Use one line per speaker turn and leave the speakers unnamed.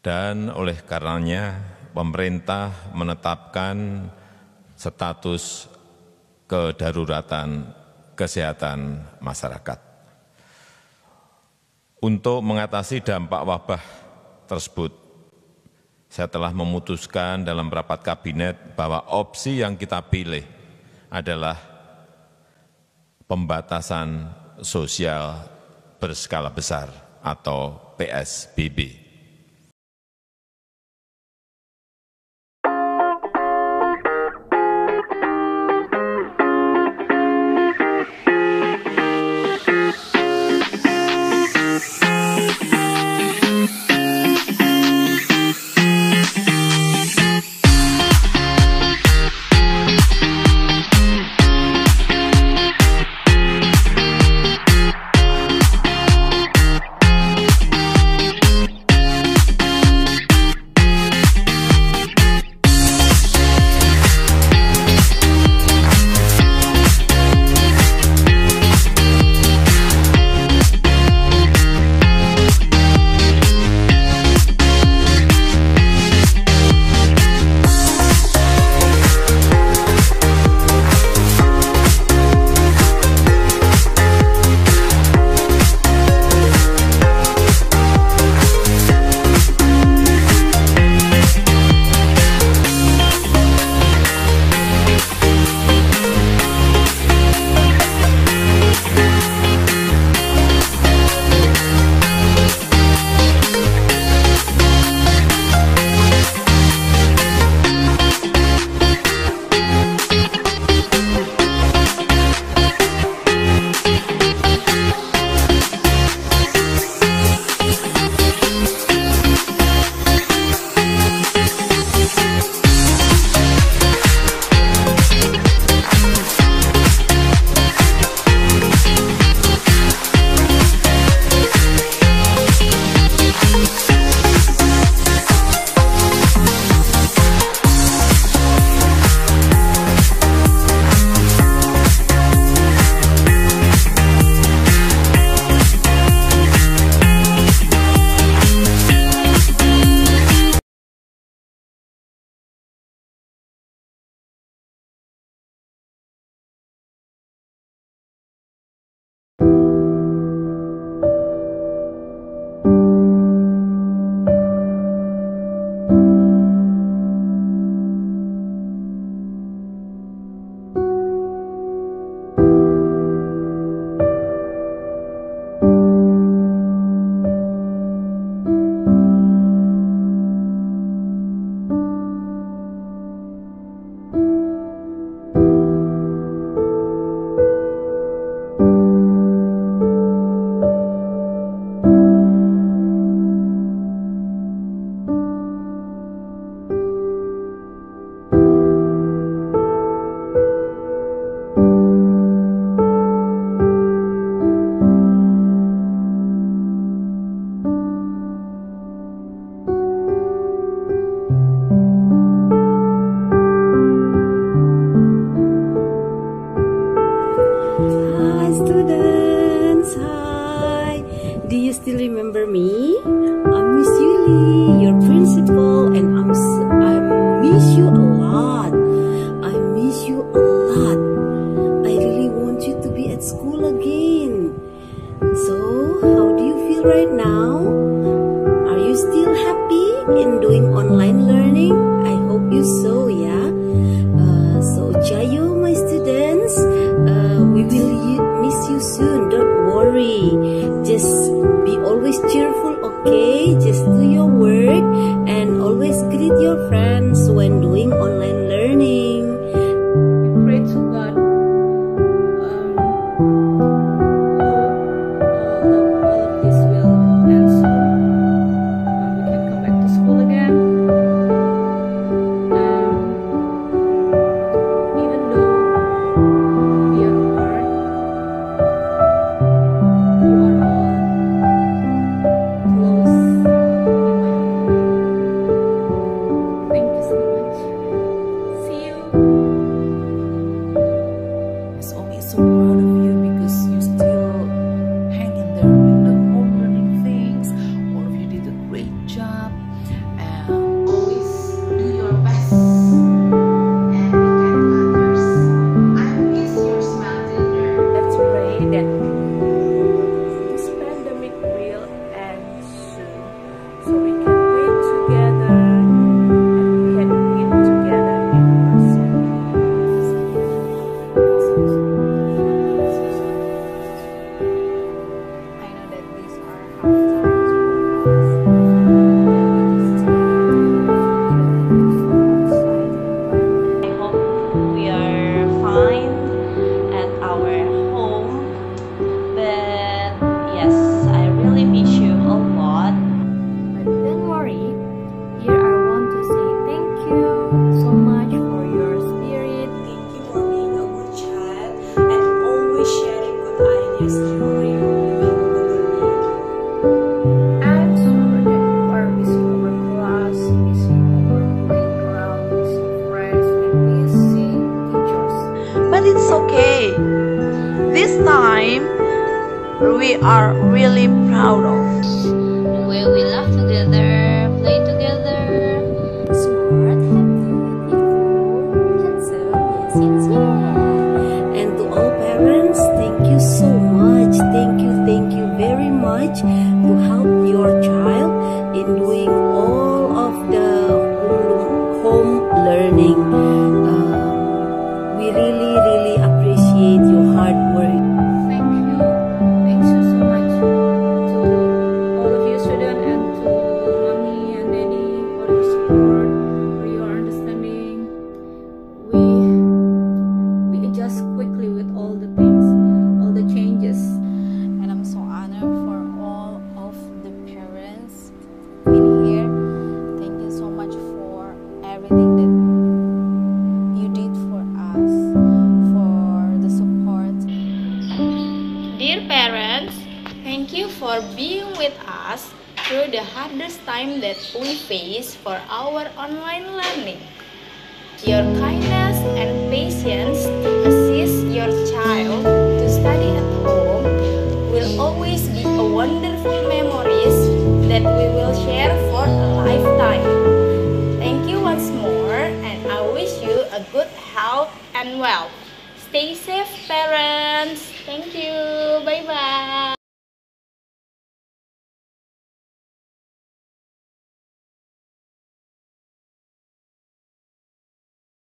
dan oleh karenanya pemerintah menetapkan status kedaruratan kesehatan masyarakat. Untuk mengatasi dampak wabah tersebut, saya telah memutuskan dalam rapat kabinet bahwa opsi yang kita pilih adalah pembatasan sosial berskala besar atau PSBB.
We are really proud of.
The way we laugh together, play together.
smart, beautiful, handsome, yes, yes, yes.
For being with us through the hardest time that we face for our online learning. Your kindness and patience to assist your child to study at home will always be a wonderful memories that we will share for a lifetime. Thank you once more and I wish you a good health and wealth. Stay safe parents. Thank you. Bye bye.